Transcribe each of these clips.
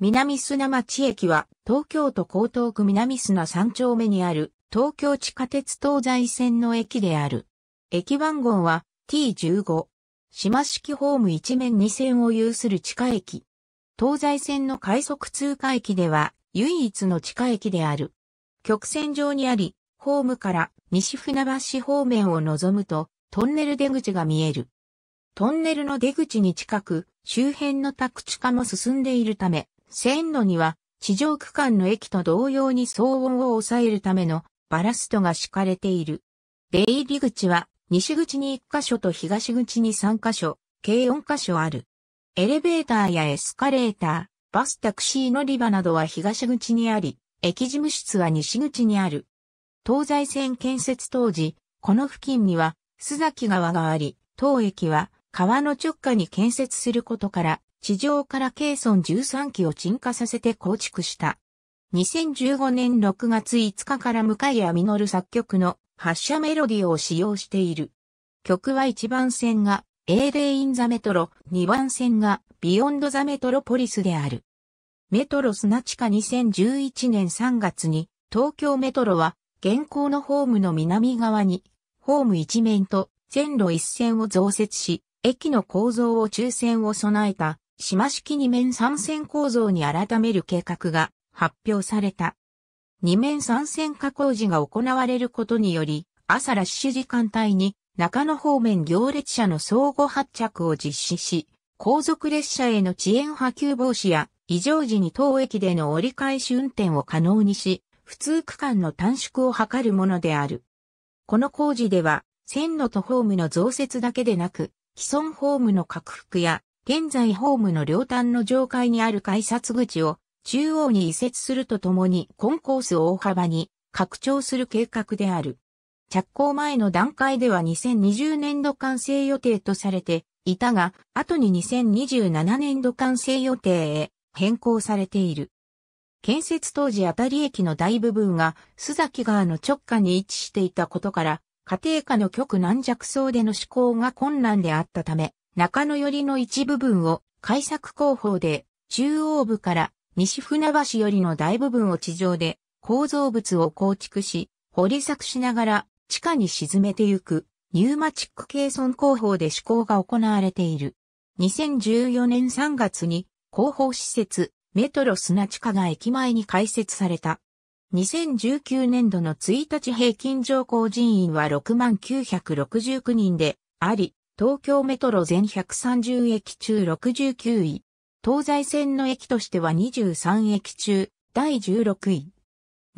南砂町駅は東京都江東区南砂三丁目にある東京地下鉄東西線の駅である。駅番号は T15。島式ホーム一面二線を有する地下駅。東西線の快速通過駅では唯一の地下駅である。曲線上にあり、ホームから西船橋方面を望むとトンネル出口が見える。トンネルの出口に近く周辺の宅地化も進んでいるため、線路には地上区間の駅と同様に騒音を抑えるためのバラストが敷かれている。出入り口は西口に1箇所と東口に3箇所、計4箇所ある。エレベーターやエスカレーター、バスタクシー乗り場などは東口にあり、駅事務室は西口にある。東西線建設当時、この付近には、須崎川があり、当駅は川の直下に建設することから、地上からケーソン13基を沈下させて構築した。2015年6月5日から向谷実作曲の発車メロディを使用している。曲は1番線が A Day in the Metro、2番線が Beyond the Metropolis である。メトロスナチカ2011年3月に東京メトロは現行のホームの南側にホーム一面と線路一線を増設し、駅の構造を中線を備えた島式二面三線構造に改める計画が発表された。二面三線化工事が行われることにより、朝ラッシュ時間帯に中野方面行列車の相互発着を実施し、後続列車への遅延波及防止や異常時に当駅での折り返し運転を可能にし、普通区間の短縮を図るものである。この工事では、線路とホームの増設だけでなく、既存ホームの拡幅や現在ホームの両端の上階にある改札口を中央に移設するとともにコンコースを大幅に拡張する計画である。着工前の段階では2020年度完成予定とされていたが、後に2027年度完成予定へ変更されている。建設当時あたり駅の大部分が須崎川の直下に位置していたことから、家庭科の極軟弱層での施行が困難であったため、中野寄りの一部分を開削工法で中央部から西船橋寄りの大部分を地上で構造物を構築し、掘り削しながら地下に沈めてゆくニューマチック計算工法で施工が行われている。2014年3月に広報施設メトロ砂地下が駅前に開設された。2019年度の1日平均乗降人員は6969人であり、東京メトロ全130駅中69位。東西線の駅としては23駅中第16位。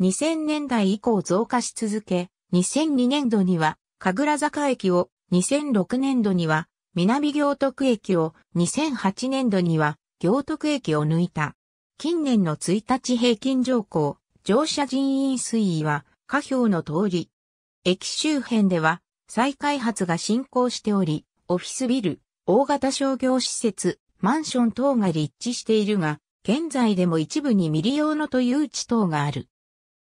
2000年代以降増加し続け、2002年度には神楽坂駅を、2006年度には南行徳駅を、2008年度には行徳駅を抜いた。近年の1日平均乗降、乗車人員推移は下表の通り。駅周辺では再開発が進行しており、オフィスビル、大型商業施設、マンション等が立地しているが、現在でも一部に未利用のという地等がある。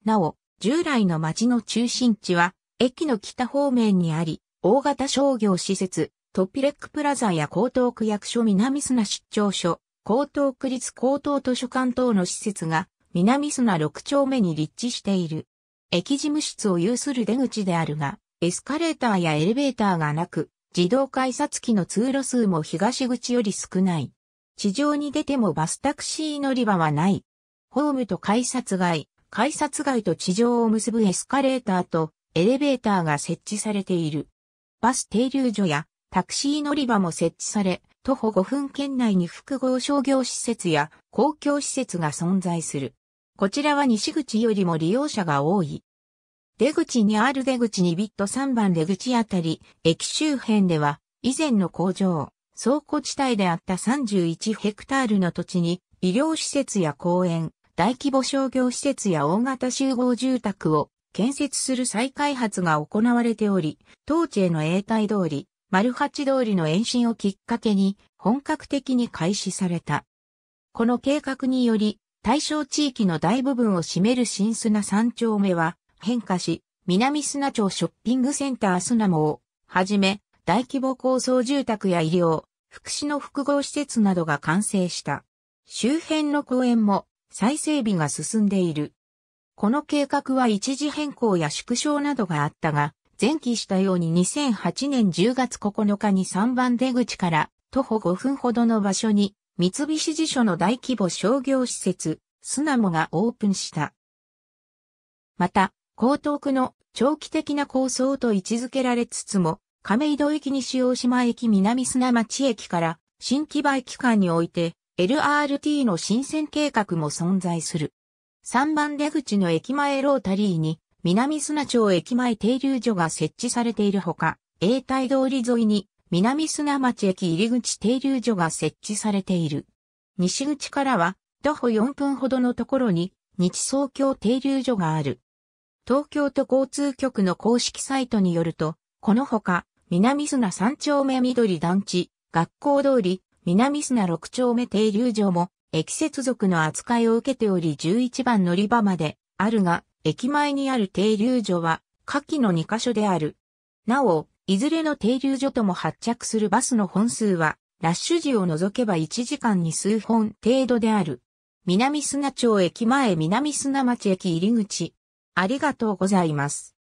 なお、従来の街の中心地は、駅の北方面にあり、大型商業施設、トピレックプラザや江東区役所南砂出張所、江東区立高等図書館等の施設が南砂6丁目に立地している。駅事務室を有する出口であるが、エスカレーターやエレベーターがなく、自動改札機の通路数も東口より少ない。地上に出てもバスタクシー乗り場はない。ホームと改札外、改札外と地上を結ぶエスカレーターとエレベーターが設置されている。バス停留所やタクシー乗り場も設置され、徒歩5分圏内に複合商業施設や公共施設が存在する。こちらは西口よりも利用者が多い。出口にある出口にビット3番出口あたり、駅周辺では、以前の工場、倉庫地帯であった31ヘクタールの土地に、医療施設や公園、大規模商業施設や大型集合住宅を建設する再開発が行われており、当地への永代通り、丸八通りの延伸をきっかけに本格的に開始された。この計画により、対象地域の大部分を占める新砂三丁目は、変化し、南砂町ショッピングセンター砂もをはじめ、大規模高層住宅や医療、福祉の複合施設などが完成した。周辺の公園も再整備が進んでいる。この計画は一時変更や縮小などがあったが、前期したように2008年10月9日に3番出口から徒歩5分ほどの場所に三菱地所の大規模商業施設、スナモがオープンした。また、江東区の長期的な構想と位置づけられつつも、亀戸駅西大島駅南砂町駅から新木場駅間において LRT の新線計画も存在する。3番出口の駅前ロータリーに南砂町駅前停留所が設置されているほか、永代通り沿いに南砂町駅入口停留所が設置されている。西口からは徒歩4分ほどのところに日総京停留所がある。東京都交通局の公式サイトによると、このほか、南砂三丁目緑団地、学校通り、南砂六丁目停留所も、駅接続の扱いを受けており11番乗り場まであるが、駅前にある停留所は、下記の2カ所である。なお、いずれの停留所とも発着するバスの本数は、ラッシュ時を除けば1時間に数本程度である。南砂町駅前南砂町駅入り口。ありがとうございます。